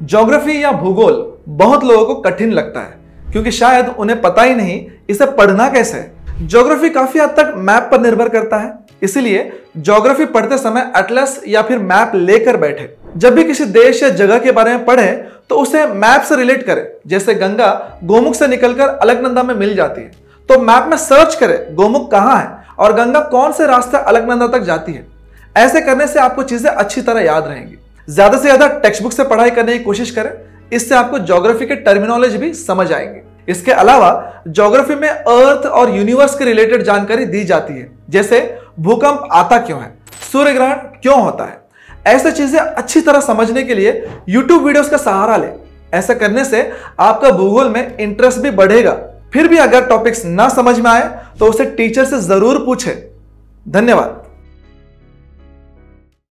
Geography या भूगोल बहुत लोगों को कठिन लगता है, क्योंकि शायद उन्हें पता ही नहीं इसे पढ़ना कैसे है। ज्योग्राफी काफ़ी हद तक मैप पर निर्भर करता है, इसीलिए ज्योग्राफी पढ़ते समय एटलस या फिर मैप लेकर बैठे। जब भी किसी देश या जगह के बारे में पढ़े तो उसे मैप से रिलेट करें, जैसे गंगा गोमुख से निकलकर अलकनंदा में मिल जाती है। तो मैप में सर्च करें, गोमुख कहाँ है और गंगा कौन से रास्ते अलकनंदा तक जाती है। ऐसे करने से आपको चीज़ें अच्छी तरह याद रहेंगी। ज़्यादा से ज़्यादा टेक्स्ट बुक से पढ़ाई करने की कोशिश करें। इससे आपको ज्योग्राफी के टर्मिनोलॉजी भी समझ आएँगे। इसके अलावा ज्योग्राफी में अर्थ और यूनिवर्स के रिलेटेड जानकारी दी जाती है। जैसे, भूकंप आता क्यों है? सूर्य ग्रहण क्यों होता है? ऐसे चीज़ें अच्छी तरह समझने के लिए यूट्यूब वीडियोस का सहारा ले। ऐसा करने से आपका भूगोल में इंटरेस्ट भी बढ़ेगा। फिर भी अगर टॉपिक्स ना समझ में आए तो उसे टीचर से ज़रूर पूछे। धन्यवाद।